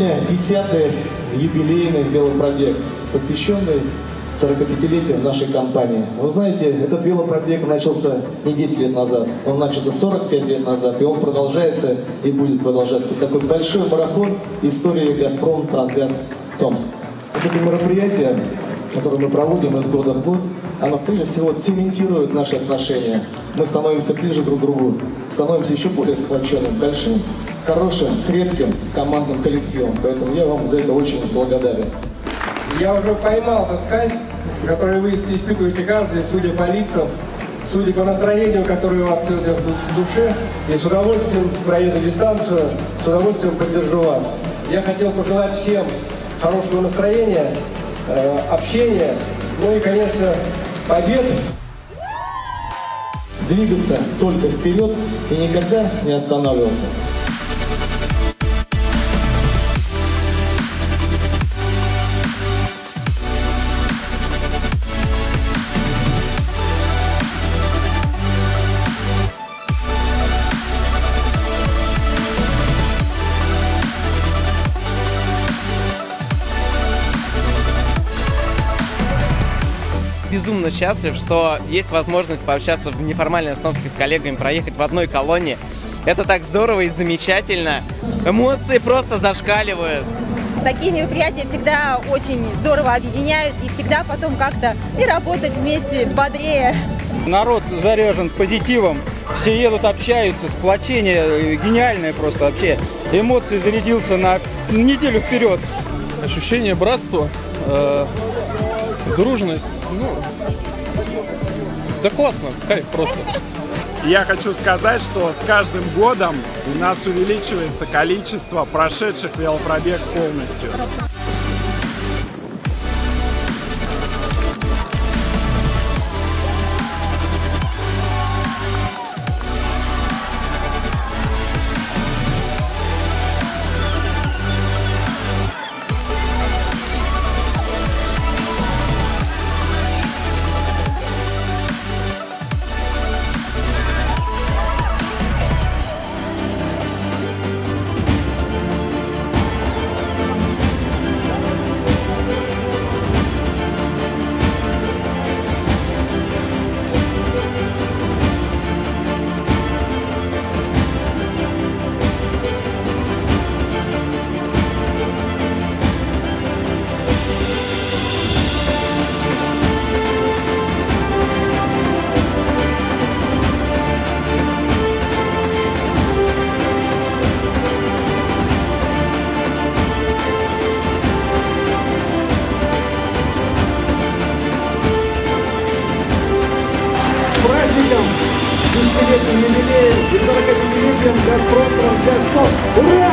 Сегодня 10-й юбилейный велопробег, посвященный 45-летию нашей компании. Вы знаете, этот велопробег начался не 10 лет назад, он начался 45 лет назад, и он продолжается и будет продолжаться. Такой большой марафон истории «Газпром Трансгаз Томск». Это мероприятие, которое мы проводим из года в год, оно прежде всего цементирует наши отношения. Мы становимся ближе друг к другу, становимся еще более сплоченным, большим, хорошим, крепким командным коллективом. Поэтому я вам за это очень благодарен. Я уже поймал тот кайф, который вы испытываете каждый, судя по лицам, судя по настроению, которое у вас сегодня в душе, и с удовольствием проеду дистанцию, с удовольствием поддержу вас. Я хотел пожелать всем хорошего настроения, общения, ну и, конечно, побед. Двигаться только вперед и никогда не останавливаться. Безумно счастлив, что есть возможность пообщаться в неформальной обстановке с коллегами, проехать в одной колонне. Это так здорово и замечательно. Эмоции просто зашкаливают. Такие мероприятия всегда очень здорово объединяют и всегда потом как-то и работать вместе бодрее. Народ заряжен позитивом, все едут, общаются, сплочение гениальное просто вообще. Эмоции зарядился на неделю вперед. Ощущение братства, э, дружность, ну, да классно, кайф просто. Я хочу сказать, что с каждым годом у нас увеличивается количество прошедших велопробег полностью. Праздником! Десятилетним юбилеем и 45-летием «Газпром Трансгаз Ура!